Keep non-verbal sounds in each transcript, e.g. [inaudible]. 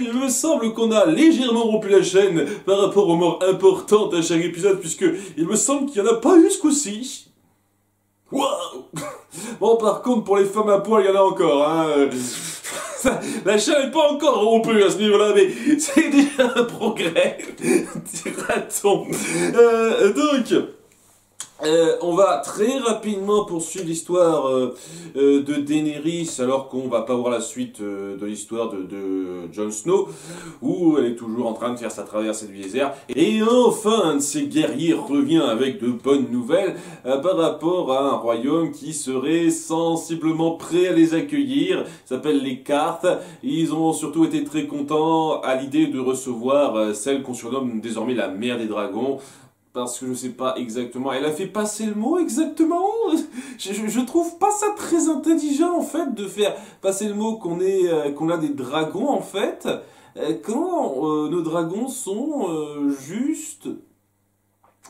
il me semble qu'on a légèrement rompu la chaîne par rapport aux morts importantes à chaque épisode, puisque il me semble qu'il n'y en a pas eu ce coup-ci. Waouh Bon, par contre, pour les femmes à poil, il y en a encore, hein. La chaîne n'est pas encore rompue à ce niveau-là, mais c'est déjà un progrès, [laughs] dira-t-on. Euh, donc... Euh, on va très rapidement poursuivre l'histoire euh, euh, de Daenerys alors qu'on va pas voir la suite de l'histoire de, de Jon Snow où elle est toujours en train de faire sa traversée du désert. Et enfin un de ses guerriers revient avec de bonnes nouvelles par rapport à un royaume qui serait sensiblement prêt à les accueillir. S'appelle les Cartes ils ont surtout été très contents à l'idée de recevoir celle qu'on surnomme désormais la mère des dragons parce que je sais pas exactement. Elle a fait passer le mot exactement. [laughs] Je, je, trouve pas ça très intelligent en fait de faire passer le mot qu'on euh, a des dragons en fait euh, quand euh, nos dragons sont juste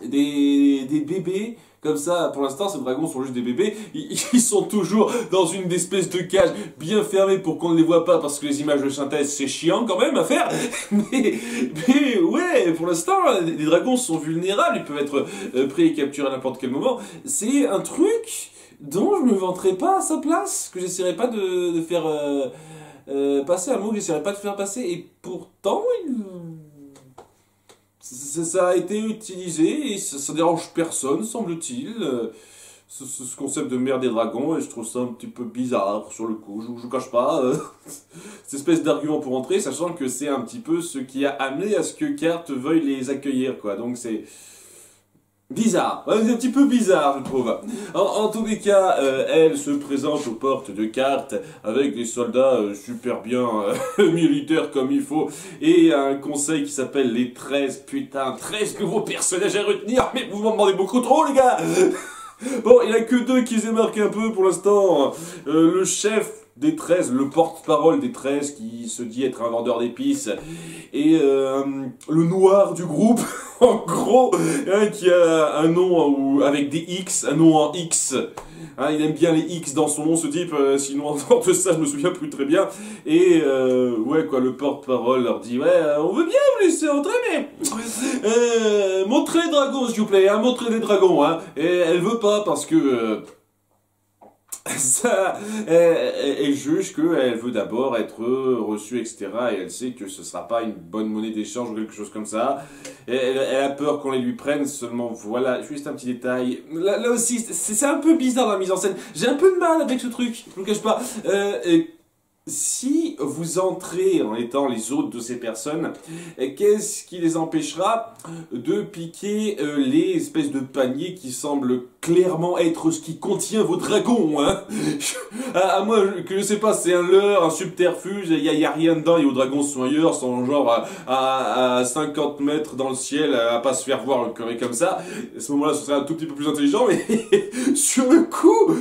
des, des bébés comme ça, pour l'instant, ces dragons sont juste des bébés. [laughs] Ils, sont toujours dans une espèce de cage bien fermée pour qu'on ne les voit pas parce que les images de synthèse, c'est chiant quand même à faire. [laughs] Mais, ouais, pour l'instant, les dragons sont vulnérables. Ils peuvent être euh, prêts et capturés à n'importe quel moment. C'est un truc dont je me vanterai pas à sa place, que j'essaierai pas de, faire euh, euh, passer un mot que j'essaierai pas de faire passer. Et pourtant, il ça, a été utilisé et ça, ne dérange personne, semble-t-il. Euh, ce, concept de mère des dragons, et je trouve ça un petit peu bizarre sur le coup. Je vous cache pas. Euh, [laughs] cette espèce d'argument pour entrer, sachant que c'est un petit peu ce qui a amené à ce que Carte veuille les accueillir, quoi. Donc c'est. Bizarre, un petit peu bizarre je trouve. En, tous les cas, euh, elle se présente aux portes de cartes avec des soldats euh, super bien euh, [laughs] militaires comme il faut et un conseil qui s'appelle les 13, putain, 13 nouveaux personnages à retenir, mais vous m'en demandez beaucoup trop les gars [laughs] Bon, il n'y a que deux qui se démarquent un peu pour l'instant. le chef des 13, le porte-parole des 13 qui se dit être un vendeur d'épices, et euh, le noir du groupe, [laughs] en gros, hein, qui a un nom avec des X, un nom en X. Hein, il aime bien les X dans son nom, ce type, euh, sinon [laughs] en de ça, je me souviens plus très bien. Et euh, ouais, quoi, le porte-parole leur dit, ouais, on veut bien vous laisser entrer, mais... montrez les dragons, s'il vous plaît, hein, montrez les dragons, hein. Et elle veut pas, parce que [laughs] ça, elle, juge qu'elle veut d'abord être reçue, etc. Et elle sait que ce sera pas une bonne monnaie d'échange ou quelque chose comme ça. Elle, a peur qu'on les lui prenne, seulement voilà, juste un petit détail. Là, aussi, c'est un peu bizarre la mise en scène. J'ai un peu de mal avec ce truc, je vous cache pas. Euh, si vous entrez en étant les hôtes de ces personnes, qu'est-ce qui les empêchera de piquer euh, les espèces de paniers qui semblent clairement être ce qui contient vos dragons hein? À, [laughs] moi, que je sais pas, c'est un leurre, un subterfuge, il y, a rien dedans, et vos dragons sont ailleurs, sont genre à, 50 mètres dans le ciel, à pas se faire voir comme ça. À ce moment-là, ce serait un tout petit peu plus intelligent, mais [laughs] sur le coup,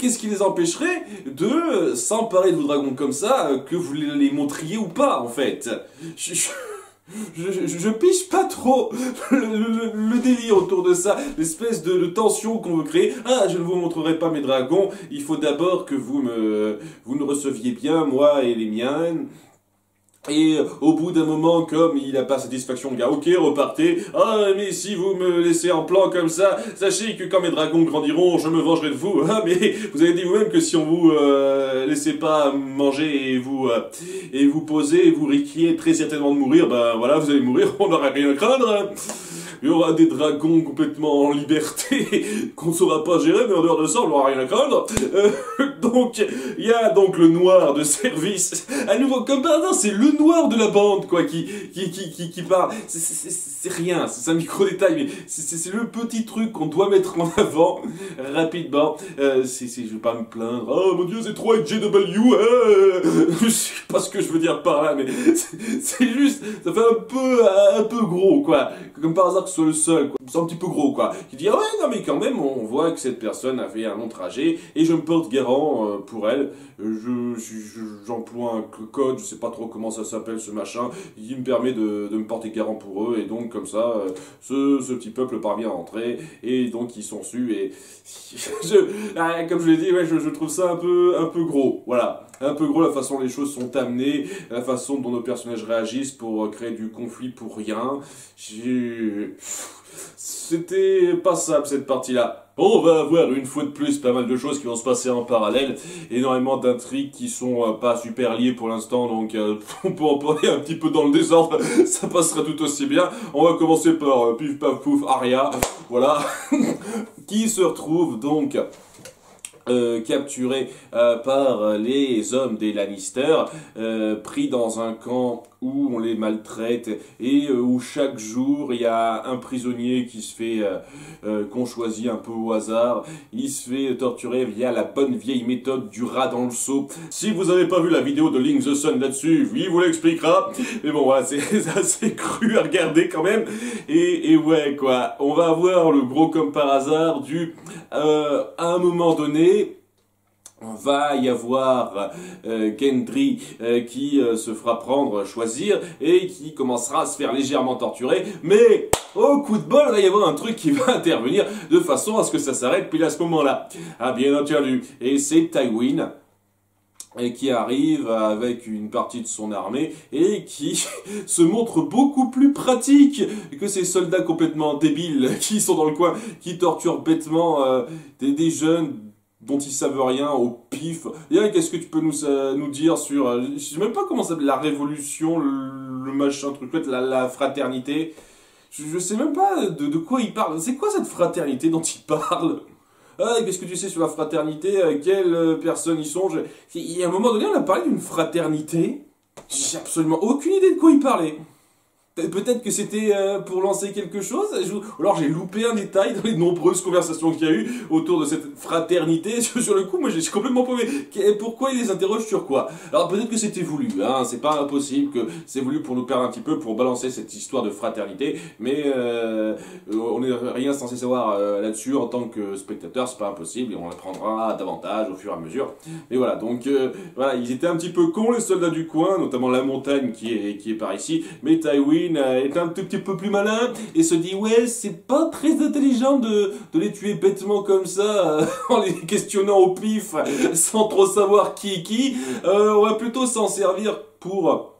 qu'est-ce qui les empêcherait de s'emparer de vos dragons? Comme ça, euh, que vous les montriez ou pas, en fait. Je, piche pas trop [laughs] le, délire autour de ça, l'espèce de, tension qu'on veut créer. Ah, je ne vous montrerai pas mes dragons, il faut d'abord que vous me, vous me receviez bien, moi et les miennes. Et au bout d'un moment, comme il n'a pas satisfaction, gars, ok, repartez. Ah, mais si vous me laissez en plan comme ça, sachez que quand mes dragons grandiront, je me vengerai de vous. [laughs] Ah, mais vous avez dit vous-même que si on vous euh, laissait pas manger et vous euh, et vous poser, vous risquiez très certainement de mourir, ben voilà, vous allez mourir, [laughs] on n'aura rien à craindre. Il y aura des dragons complètement en liberté [laughs] qu'on ne saura pas gérer, mais en dehors de ça, on n'aura rien à craindre. Euh, donc, il y a donc le noir de service. À nouveau, comme par hasard, c'est le noir de la bande, quoi, qui, qui, qui, qui, parle. C'est rien, c'est un micro-détail, mais c'est le petit truc qu'on doit mettre en avant rapidement. Euh, c'est, je vais pas me plaindre. Oh mon dieu, c'est trop JW. Euh, je sais pas ce que je veux dire par là, mais c'est juste, ça fait un peu, un peu gros, quoi. Comme par hasard, que ce soit le seul, quoi. C'est un petit peu gros, quoi. Qui dit, ah ouais, non, mais quand même, on voit que cette personne a fait un long trajet, et je me porte garant euh, pour elle. Je, j'emploie un code, je sais pas trop comment ça s'appelle, ce machin, qui me permet de, me porter garant pour eux, et donc, comme ça, euh, ce, petit peuple parvient à entrer, et donc, ils sont su, et [laughs] ah, comme je l'ai dit, je, trouve ça un peu, un peu gros, voilà. Un peu gros la façon dont les choses sont amenées, la façon dont nos personnages réagissent pour créer du conflit pour rien. C'était passable cette partie-là. On va avoir une fois de plus pas mal de choses qui vont se passer en parallèle, énormément d'intrigues qui sont euh, pas super liées pour l'instant, donc euh, [laughs] on peut en parler un petit peu dans le désordre, [laughs] ça passera tout aussi bien. On va commencer par euh, Pif Paf Pouf Aria, voilà, [laughs] qui se retrouve donc capturé par les hommes des Lannister, pris dans un camp on les maltraite et où chaque jour il y a un prisonnier qui se fait qu'on choisit un peu au hasard, il se fait torturer via la bonne vieille méthode du rat dans le seau. Si vous avez pas vu la vidéo de Link the Sun là-dessus, il vous l'expliquera. Mais bon voilà, c'est [laughs] assez cru à regarder quand même. Et, et, ouais quoi, on va avoir le gros comme par hasard du à un moment donné va y avoir euh, Gendry euh, qui euh, se fera prendre, choisir, et qui commencera à se faire légèrement torturer, mais au coup de bol, il va y avoir un truc qui [laughs] va intervenir de façon à ce que ça s'arrête puis à ce moment-là. Ah, bien entendu. Et c'est Tywin qui arrive avec une partie de son armée et qui [laughs] se montre beaucoup plus pratique que ces soldats complètement débiles [laughs] qui sont dans le coin, qui torturent bêtement des jeunes dont ils savent rien au pif. qu'est-ce que tu peux nous, euh, dire sur, euh, je sais même pas comment ça la révolution, le, machin, truc, la, la fraternité. Je, sais même pas de, de quoi il parle. C'est quoi cette fraternité dont il parle ah, qu'est-ce que tu sais sur la fraternité? Euh, Quelles personnes y sont? Il y a un moment donné, on a parlé d'une fraternité. J'ai absolument aucune idée de quoi il parlait. Peut-être que c'était euh, pour lancer quelque chose, alors j'ai loupé un détail dans les nombreuses conversations qu'il y a eu autour de cette fraternité. [laughs] Sur le coup, moi j'ai complètement paumé. Pourquoi il les interroge sur quoi? Alors peut-être que c'était voulu, hein, c'est pas impossible que c'est voulu pour nous perdre un petit peu, pour balancer cette histoire de fraternité, mais euh, on n'est rien censé savoir euh, là-dessus en tant que spectateur, c'est pas impossible, et on apprendra davantage au fur et à mesure. Mais voilà, donc voilà, ils étaient un petit peu cons les soldats du coin, notamment la montagne qui est, qui est par ici, mais Tywin est un tout petit peu plus malin et se dit ouais c'est pas très intelligent de, les tuer bêtement comme ça [laughs] en les questionnant au pif sans trop savoir qui est qui. Euh, on va plutôt s'en servir pour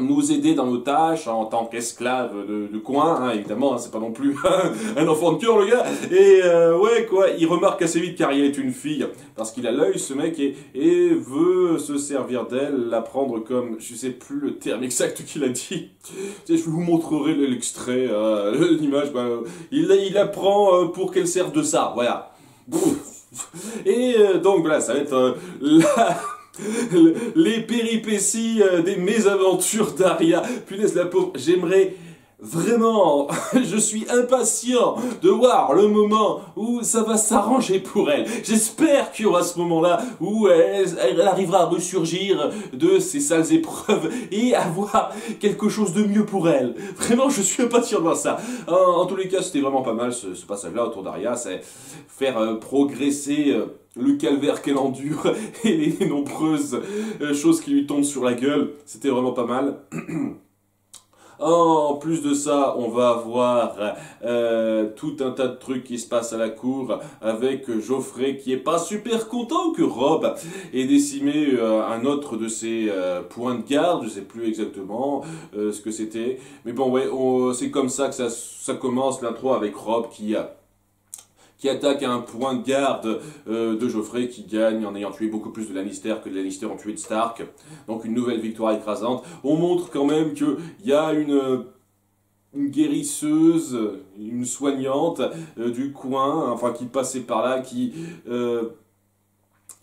nous aider dans nos tâches en tant qu'esclave de, de, coin, hein, évidemment, hein, c'est pas non plus [laughs] un enfant de cœur le gars. Et euh, ouais quoi, il remarque assez vite qu'Ariel est une fille parce qu'il a l'œil ce mec et, et veut se servir d'elle, la prendre comme, je sais plus le terme exact [laughs] qu'il a dit. je vous montrerai l'extrait, euh, [laughs] l'image. Bah, il il la prend euh, pour qu'elle serve de ça, voilà. Et euh, donc voilà, ça va être la les péripéties euh, des mésaventures d'Aria. Punaise la pauvre, j'aimerais Vraiment, [laughs] je suis impatient de voir le moment où ça va s'arranger pour elle. J'espère qu'il y aura ce moment-là où elle, arrivera à ressurgir de ces sales épreuves et avoir quelque chose de mieux pour elle. Vraiment, je suis impatient de voir ça. En, tous les cas, c'était vraiment pas mal ce, passage-là autour d'Aria. C'est faire euh, progresser... Euh, le calvaire qu'elle endure [laughs] et les nombreuses euh, choses qui lui tombent sur la gueule. C'était vraiment pas mal. [clears throat] En plus de ça, on va avoir euh, tout un tas de trucs qui se passent à la cour avec Geoffrey qui est pas super content que Rob ait décimé euh, un autre de ses points de garde. Je sais plus exactement ce que c'était, mais bon ouais, c'est comme ça que ça, ça commence l'intro avec Rob qui a qui attaque un point de garde euh, de Geoffrey, qui gagne en ayant tué beaucoup plus de Lannister que les Lannister ont tué de Stark. Donc une nouvelle victoire écrasante. On montre quand même qu'il y a une une guérisseuse, une soignante euh, du coin, enfin qui passait par là, qui euh,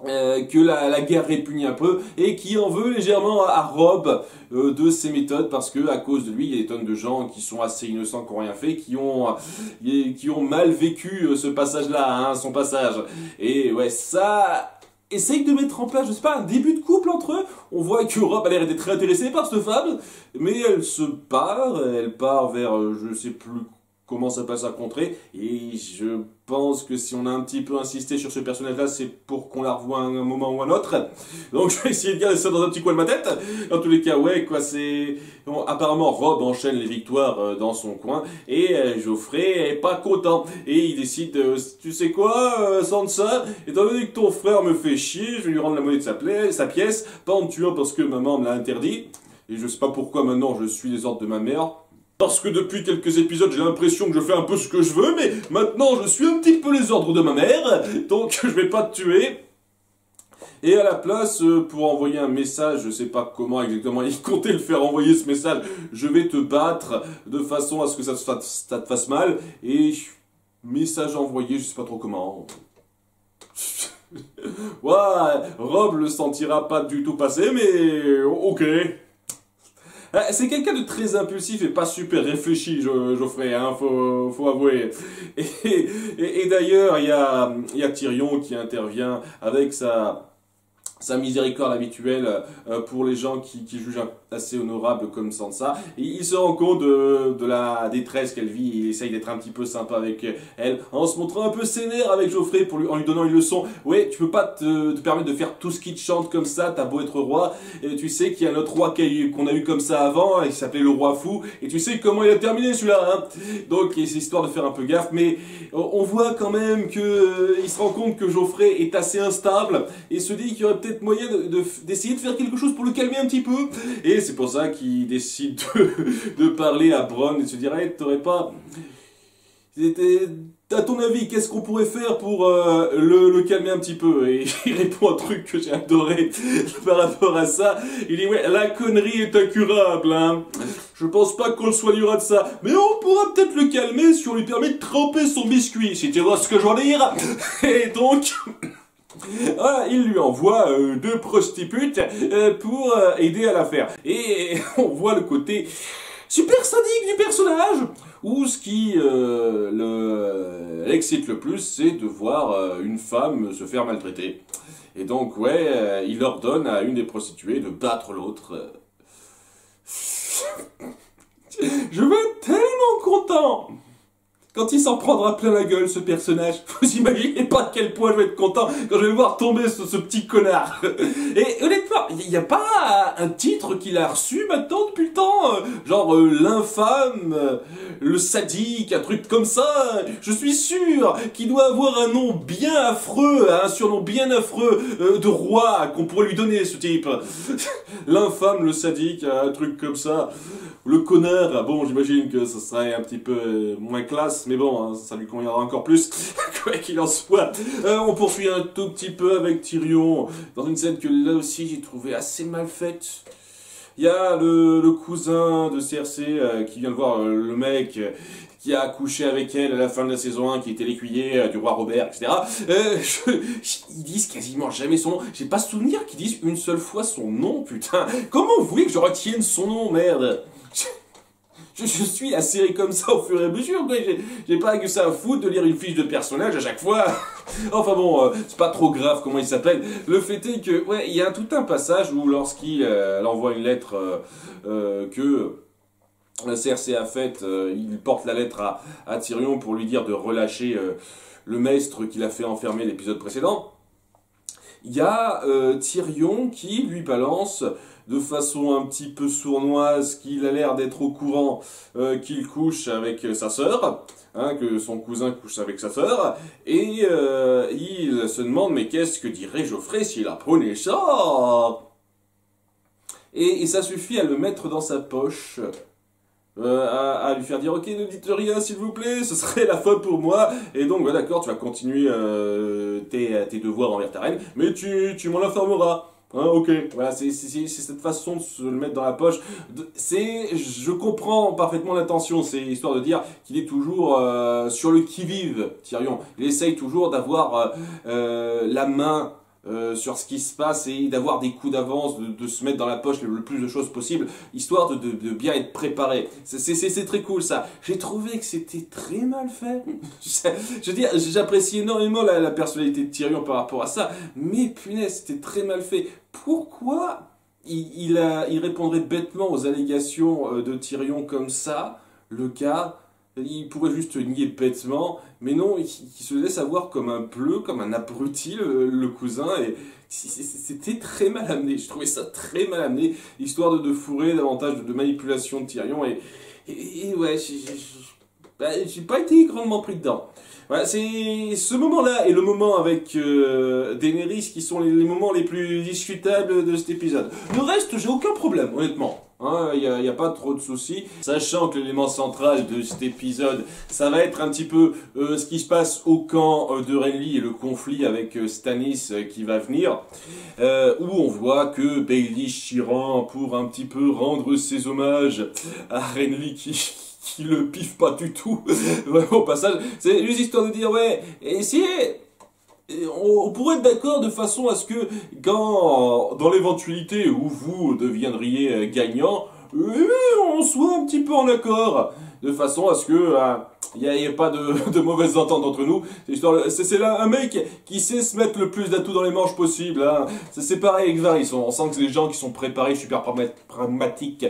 euh, que la, la, guerre répugne un peu et qui en veut légèrement à, Rob euh, de ses méthodes parce que à cause de lui il y a des tonnes de gens qui sont assez innocents qui n'ont rien fait qui ont qui ont mal vécu euh, ce passage là hein, son passage. Et ouais ça essaye de mettre en place je sais pas un début de couple entre eux. On voit que Rob a l'air d'être très intéressé par cette femme mais elle se part elle part vers je sais plus commence à passer à contrer. Et je pense que si on a un petit peu insisté sur ce personnage-là, c'est pour qu'on la revoie à un moment ou un autre. Donc je vais essayer de garder ça dans un petit coin de ma tête. Dans tous les cas, ouais, quoi, c'est... apparemment, Rob enchaîne les victoires euh, dans son coin. Et euh, Geoffrey est pas content. Et il décide, euh, tu sais quoi, Sansa, étant donné que ton frère me fait chier, je vais lui rendre la monnaie de sa, pièce, pas en tuant parce que maman me l'a interdit. Et je sais pas pourquoi maintenant je suis les ordres de ma mère. Parce que depuis quelques épisodes, j'ai l'impression que je fais un peu ce que je veux, mais maintenant je suis un petit peu les ordres de ma mère, donc [laughs] je vais pas te tuer. Et à la place, euh, pour envoyer un message, je sais pas comment exactement il comptait le faire envoyer ce message, je vais te battre de façon à ce que ça te, fasse mal. Et message envoyé, je sais pas trop comment. [laughs] ouais, Rob le sentira pas du tout passer, mais ok. Euh, c'est quelqu'un de très impulsif et pas super réfléchi, Geoffrey, hein, faut, faut avouer. Et, et, d'ailleurs, il y a, y a Tyrion qui intervient avec sa sa miséricorde habituelle euh, pour les gens qui, qui jugent assez honorable comme Sansa. Il se rend compte de, de la détresse qu'elle vit, il essaye d'être un petit peu sympa avec elle, en se montrant un peu sévère avec Geoffrey pour lui, en lui donnant une leçon. Ouais, tu peux pas te, permettre de faire tout ce qui te chante comme ça, t'as beau être roi, tu sais qu'il y a notre roi qu'on a eu comme ça avant, il s'appelait le roi fou, et tu sais comment il a terminé celui-là, hein Donc c'est histoire de faire un peu gaffe, mais on voit quand même que euh, il se rend compte que Geoffrey est assez instable, et se dit qu'il y aurait peut-être moyen d'essayer de, de, faire quelque chose pour le calmer un petit peu, et c'est pour ça qu'il décide de, [laughs] parler à Bron et se dire t'aurais pas. À ton avis, qu'est-ce qu'on pourrait faire pour euh, le, calmer un petit peu? Et [laughs] il répond un truc que j'ai adoré [laughs] par rapport à ça. Il dit ouais, la connerie est incurable. Hein. Je pense pas qu'on le soignera de ça, mais on pourra peut-être le calmer si on lui permet de tremper son biscuit. Si tu vois ce que je veux dire. Et donc. [laughs] Ah, il lui envoie euh, deux prostitutes euh, pour euh, aider à l'affaire. Et [laughs] on voit le côté super sadique du personnage, où ce qui l'excite le plus, c'est de voir une femme se faire maltraiter. Et donc, ouais, il ordonne à une des prostituées de battre l'autre. [laughs] Je vais être tellement content quand il s'en prendra plein la gueule, ce personnage, [laughs] vous imaginez pas à quel point je vais être content quand je vais voir tomber ce, petit connard. [laughs] Et honnêtement, il n'y a pas un titre qu'il a reçu maintenant depuis le temps, euh, genre euh, l'infâme, euh, le sadique, un truc comme ça? Je suis sûr qu'il doit avoir un nom bien affreux, un surnom bien affreux de roi qu'on pourrait lui donner, ce type. [laughs] l'infâme, le sadique, un truc comme ça. Le connard, ah bon, j'imagine que ce serait un petit peu moins classe, mais bon, hein, ça lui conviendra encore plus, [laughs] quoi qu'il en soit. Euh, on poursuit un tout petit peu avec Tyrion, dans une scène que là aussi j'ai trouvé assez mal faite. Il y a le, cousin de Cersei euh, qui vient de voir euh, le mec qui a accouché avec elle à la fin de la saison 1, qui était l'écuyer du roi Robert, etc. ils disent quasiment jamais son nom. J'ai pas souvenir qu'ils disent une seule fois son nom, putain. Comment vous voulez que je retienne son nom, merde? Je, suis la comme ça au fur et à mesure, J'ai pas que ça à foutre de lire une fiche de personnage à chaque fois. [laughs] enfin bon, euh, c'est pas trop grave comment il s'appelle. Le fait est que, ouais, il y a tout un passage où lorsqu'il euh, envoie une lettre euh, que la CRC a faite, il porte la lettre à, à, Tyrion pour lui dire de relâcher le maître qu'il a fait enfermer l'épisode précédent. Il y a Tyrion qui lui balance de façon un petit peu sournoise qu'il a l'air d'être au courant euh, qu'il couche avec sa sœur, hein, que son cousin couche avec sa sœur, et euh, il se demande mais qu'est-ce que dirait Geoffrey s'il apprenait ça? Et, ça suffit à le mettre dans sa poche. Euh, à, lui faire dire ok ne dites rien s'il vous plaît ce serait la faute pour moi et donc d'accord tu vas continuer tes, devoirs envers ta reine mais tu m'en informeras Hein, ok, voilà, c'est cette façon de se le mettre dans la poche. C'est, je comprends parfaitement l'intention, c'est histoire de dire qu'il est toujours euh, sur le qui-vive, Tyrion. Il essaye toujours d'avoir euh, euh, la main euh, sur ce qui se passe et d'avoir des coups d'avance, de, se mettre dans la poche le, plus de choses possible, histoire de, bien être préparé. C'est très cool ça. J'ai trouvé que c'était très mal fait. [laughs] je veux dire, j'apprécie énormément la, personnalité de Tyrion par rapport à ça, mais punaise, c'était très mal fait. Pourquoi il, il répondrait bêtement aux allégations euh, de Tyrion comme ça, le gars il pourrait juste nier bêtement, mais non, il, se laisse avoir comme un bleu, comme un abruti, le, cousin, et c'était très mal amené. Je trouvais ça très mal amené, histoire de, fourrer davantage de, manipulation de Tyrion, et, et, ouais, bah, j'ai pas été grandement pris dedans. Voilà, c'est ce moment-là et le moment avec euh, Daenerys qui sont les, moments les plus discutables de cet épisode. Le reste, j'ai aucun problème, honnêtement. Il hein, n'y a, pas trop de soucis. Sachant que l'élément central de cet épisode, ça va être un petit peu euh, ce qui se passe au camp euh, de Renly et le conflit avec euh, Stannis qui va venir. où on voit que Bailey Chiran, pour un petit peu rendre ses hommages à Renly qui qui le piffe pas du tout, [laughs] au passage. C'est juste histoire de dire, ouais, essayez on pourrait être d'accord de façon à ce que, quand, dans l'éventualité où vous deviendriez gagnant, euh, on soit un petit peu en accord, de façon à ce que euh, il n'y a, pas de, [laughs] de mauvaises ententes entre nous. C'est là un mec qui sait se mettre le plus d'atouts dans les manches possible. Hein. C'est pareil avec Varys. On, sent que c'est des gens qui sont préparés, super pragmatiques.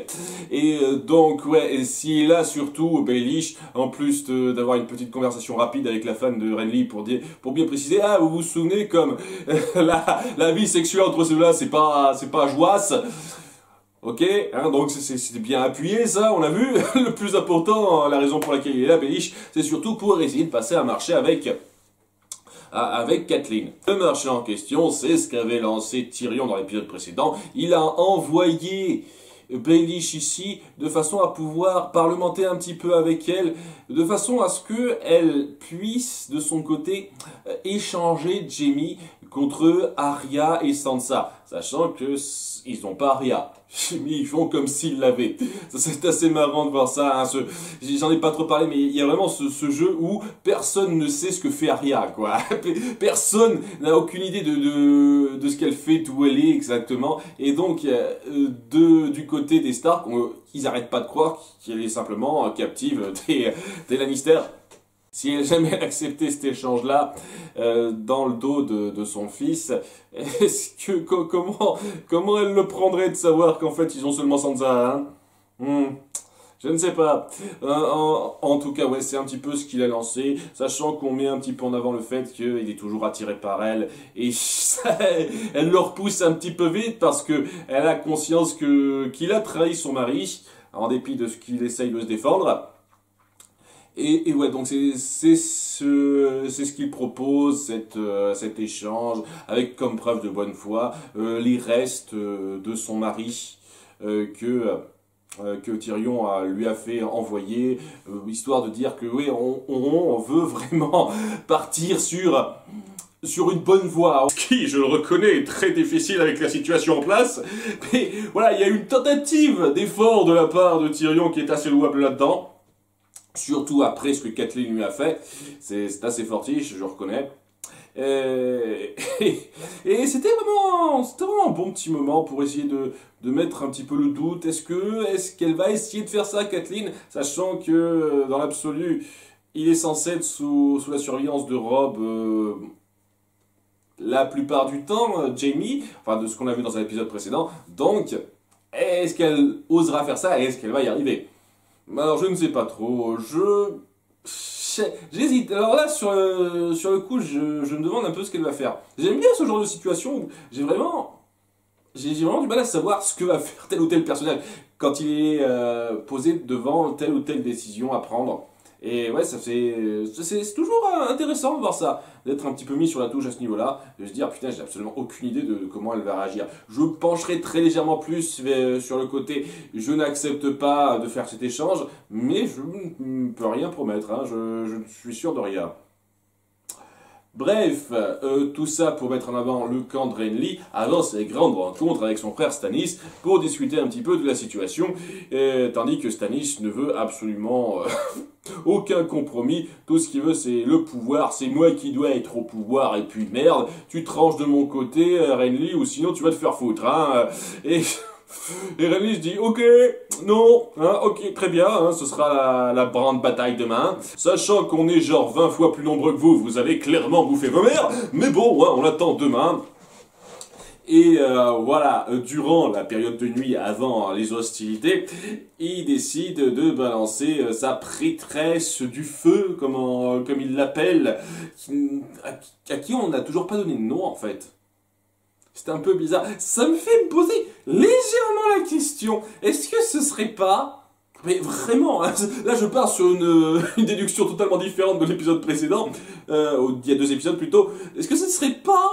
Et euh, donc, ouais, si là surtout Baelish, en plus d'avoir une petite conversation rapide avec la fan de Renly pour, dire, pour bien préciser, ah, vous vous souvenez comme [laughs] la, la vie sexuelle entre ceux-là, c'est pas, c'est pas joasse. Ok, hein, donc c'est bien appuyé ça, on l'a vu. [laughs] le plus important, la raison pour laquelle il est là, Bellish, c'est surtout pour essayer de passer un marché avec avec Kathleen. Le marché en question, c'est ce qu'avait lancé Tyrion dans l'épisode précédent. Il a envoyé Baelish ici, de façon à pouvoir parlementer un petit peu avec elle, de façon à ce qu'elle puisse, de son côté, euh, échanger Jamie contre Arya et Sansa, sachant que ils n'ont pas Arya. [laughs] ils font comme s'ils l'avaient. C'est assez marrant de voir ça. Hein, J'en ai pas trop parlé, mais il y a vraiment ce, jeu où personne ne sait ce que fait Arya, quoi. [laughs] Personne n'a aucune idée de, ce qu'elle fait, d'où elle est exactement. Et donc, euh, du côté des Stark, ils n'arrêtent pas de croire qu'elle est simplement captive [laughs] des, des Lannister. Si elle jamais [laughs] accepté cet échange-là euh, dans le dos de, son fils, [laughs] est-ce que comment comment elle le prendrait de savoir qu'en fait ils ont seulement Sansa hein? Hmm, Je ne sais pas. Euh, en, tout cas, ouais, c'est un petit peu ce qu'il a lancé, sachant qu'on met un petit peu en avant le fait qu'il est toujours attiré par elle et [laughs] elle le repousse un petit peu vite parce que elle a conscience que qu'il a trahi son mari en dépit de ce qu'il essaye de se défendre. Et, ouais, donc c'est ce, ce qu'il propose, cette, euh, cet échange, avec comme preuve de bonne foi euh, les restes euh, de son mari que, que Tyrion lui a fait envoyer, histoire de dire que oui, on, veut vraiment [laughs] partir sur sur une bonne voie, qui, je le reconnais, est très difficile avec la situation en place, mais voilà, il y a une tentative d'effort de la part de Tyrion qui est assez louable là-dedans. Surtout après ce que Kathleen lui a fait. C'est assez fortiche, je reconnais. Et, [laughs] et c'était vraiment, un bon petit moment pour essayer de, mettre un petit peu le doute. Est-ce que est-ce qu'elle va essayer de faire ça, Kathleen, sachant que dans l'absolu, il est censé être sous, la surveillance de Rob euh, la plupart du temps, Jamie, enfin de ce qu'on a vu dans un épisode précédent. Donc, est-ce qu'elle osera faire ça Est-ce qu'elle va y arriver? Alors je ne sais pas trop, je... J'hésite. Alors là, sur le, sur le coup, je, me demande un peu ce qu'elle va faire. J'aime bien ce genre de situation où j'ai vraiment... J'ai vraiment du mal à savoir ce que va faire tel ou tel personnage quand il est euh, posé devant telle ou telle décision à prendre. Et ouais, ça fait. C'est toujours intéressant de voir ça, d'être un petit peu mis sur la touche à ce niveau-là, de se dire putain, j'ai absolument aucune idée de comment elle va réagir. Je pencherai très légèrement plus sur le côté je n'accepte pas de faire cet échange, mais je ne peux rien promettre, hein, je, je suis sûr de rien. Bref, euh, tout ça pour mettre en avant le camp de Renly avant ses grandes rencontres avec son frère Stanis pour discuter un petit peu de la situation, tandis que Stanis ne veut absolument euh, [laughs] aucun compromis, tout ce qu'il veut c'est le pouvoir, c'est moi qui dois être au pouvoir, et puis merde, tu tranches de mon côté euh, Renly ou sinon tu vas te faire foutre, hein. [laughs] Et Rémi se dit, ok, non, hein, ok, très bien, hein, ce sera la, grande bataille demain. Sachant qu'on est genre 20 fois plus nombreux que vous, vous allez clairement bouffer vos mères, mais bon, hein, on attend demain. Et euh, voilà, durant la période de nuit avant les hostilités, il décide de balancer sa prêtresse du feu, comme, comme il l'appelle, à, qui on n'a toujours pas donné de nom en fait. C'est un peu bizarre. Ça me fait poser légèrement la question. Est-ce que ce serait pas mais vraiment, hein, [laughs] là je pars sur [laughs] une, déduction totalement différente de l'épisode précédent, euh, il y a deux épisodes plutôt. Est-ce que ce ne serait pas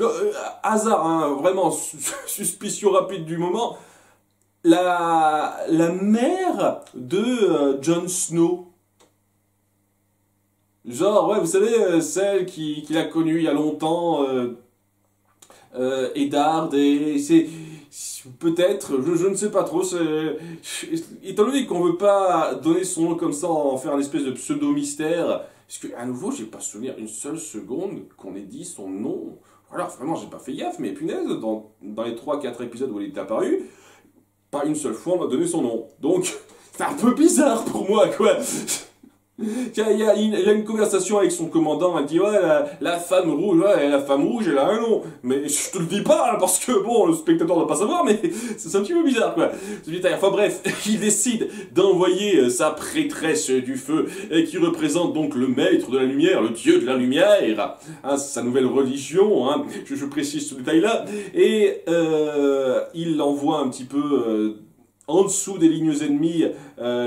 euh, hasard, hein, vraiment [laughs] suspicion rapide du moment, la, la mère de euh, Jon Snow? Genre, ouais, vous savez, celle qui, qui l'a connue il y a longtemps, Eddard, et c'est Peut-être, je, ne sais pas trop. Étant donné qu'on veut pas donner son nom comme ça, en faire une espèce de pseudo-mystère, parce que à nouveau, j'ai pas souvenir une seule seconde qu'on ait dit son nom. Alors vraiment, j'ai pas fait gaffe, mais punaise, dans, dans les 3-4 épisodes où il est apparu, pas une seule fois on m'a donné son nom. Donc, [laughs] c'est un peu bizarre pour moi, quoi. [laughs] Il y, a, il, a, une conversation avec son commandant, elle dit ouais la, femme rouge, ouais la femme rouge elle a un nom, mais je te le dis pas parce que bon le spectateur ne doit pas savoir, mais [laughs] c'est un petit peu bizarre quoi. Enfin bref, [laughs] il décide d'envoyer euh, sa prêtresse du feu qui représente donc le maître de la lumière, le dieu de la lumière, hein, sa nouvelle religion, hein, je, précise ce détail là, et euh, il l'envoie un petit peu euh, en dessous des lignes ennemies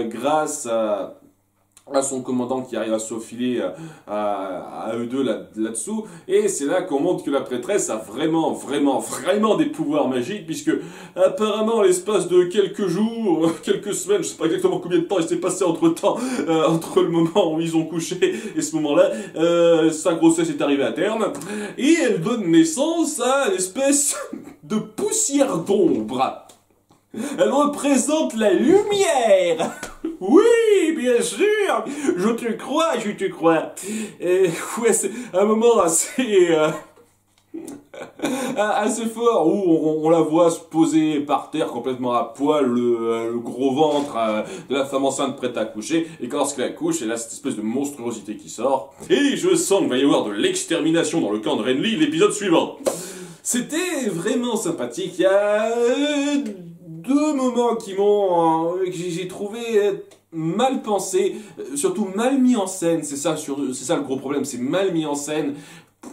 grâce à à son commandant qui arrive à s'aufiler euh, à, à, eux deux là-dessous. et c'est là qu'on montre que la prêtresse a vraiment, vraiment, vraiment des pouvoirs magiques, puisque apparemment, l'espace de quelques jours, [laughs] quelques semaines, je sais pas exactement combien de temps il s'est passé entre temps, euh, entre le moment où ils ont couché et ce moment-là, euh, sa grossesse est arrivée à terme, et elle donne naissance à une espèce [laughs] de poussière d'ombre. Elle représente la lumière Oui, bien sûr Je te crois, je te crois Et [laughs] ouais, c'est un moment assez... Euh, [laughs] assez fort où on, la voit se poser par terre complètement à poil, le, euh, gros ventre euh, de la femme enceinte prête à coucher, et quand lorsqu'elle accouche, elle a cette espèce de monstruosité qui sort. Et je sens qu'il va y avoir de l'extermination dans le camp de Renly l'épisode suivant. C'était vraiment sympathique. Il a deux moments qui m'ont, euh, que j'ai trouvé mal pensé, euh, surtout mal mis en scène. C'est ça, c'est ça le gros problème, c'est mal mis en scène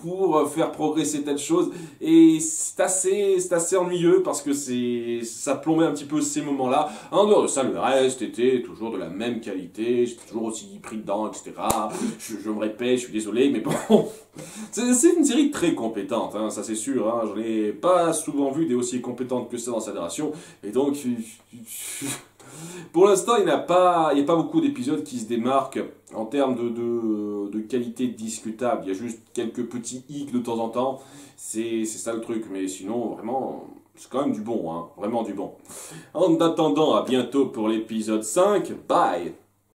pour euh, faire progresser telle chose. Et c'est assez c'est assez ennuyeux parce que c'est ça plombait un petit peu ces moments-là. En dehors de ça le reste était toujours de la même qualité. J'étais toujours aussi pris dedans etc je, me répète je suis désolé mais bon. [laughs] C'est une série très compétente hein, ça c'est sûr hein, je n'ai pas souvent vu des aussi compétentes que ça dans sa narration et donc [laughs] pour l'instant, il n'y a, pas, a pas beaucoup d'épisodes qui se démarquent en termes de, de, qualité discutable. Il y a juste quelques petits hicks de temps en temps. C'est ça le truc. Mais sinon, vraiment, c'est quand même du bon. Hein. Vraiment du bon. En attendant, à bientôt pour l'épisode 5. Bye